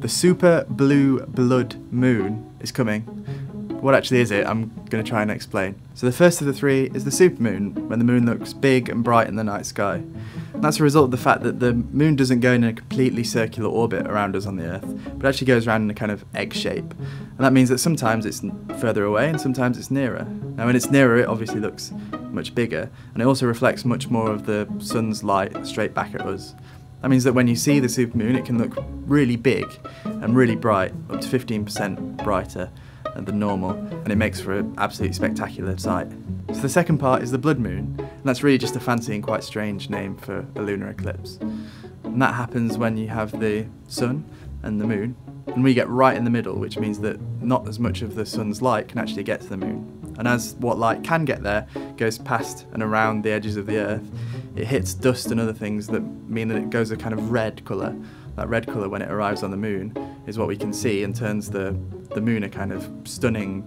The super blue blood moon is coming. What actually is it? I'm going to try and explain. So the first of the three is the supermoon, when the moon looks big and bright in the night sky. And that's a result of the fact that the moon doesn't go in a completely circular orbit around us on the Earth, but actually goes around in a kind of egg shape. And that means that sometimes it's further away and sometimes it's nearer. Now when it's nearer it obviously looks much bigger, and it also reflects much more of the sun's light straight back at us. That means that when you see the supermoon, it can look really big and really bright, up to 15% brighter than normal, and it makes for an absolutely spectacular sight. So the second part is the blood moon, and that's really just a fancy and quite strange name for a lunar eclipse. And that happens when you have the sun and the moon, and we get right in the middle, which means that not as much of the sun's light can actually get to the moon. And as what light can get there goes past and around the edges of the earth, it hits dust and other things that mean that it goes a kind of red colour. That red colour when it arrives on the moon is what we can see and turns the, the moon a kind of stunning,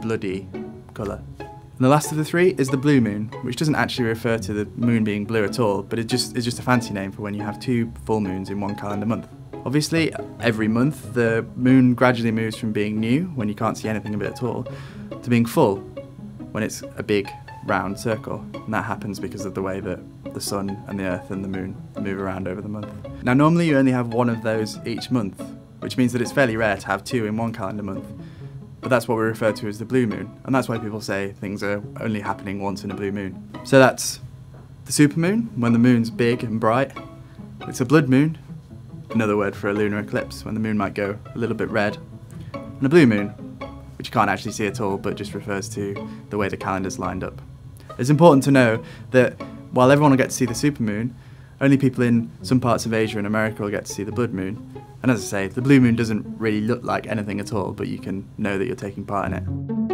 bloody colour. And the last of the three is the blue moon, which doesn't actually refer to the moon being blue at all, but it just is just a fancy name for when you have two full moons in one calendar month. Obviously, every month the moon gradually moves from being new, when you can't see anything of it at all, to being full, when it's a big round circle. And that happens because of the way that the sun and the earth and the moon move around over the month. Now normally you only have one of those each month, which means that it's fairly rare to have two in one calendar month. But that's what we refer to as the blue moon, and that's why people say things are only happening once in a blue moon. So that's the supermoon, when the moon's big and bright. It's a blood moon, another word for a lunar eclipse, when the moon might go a little bit red. And a blue moon, which you can't actually see at all, but just refers to the way the calendar's lined up. It's important to know that while everyone will get to see the supermoon, only people in some parts of Asia and America will get to see the blood moon. And as I say, the blue moon doesn't really look like anything at all, but you can know that you're taking part in it.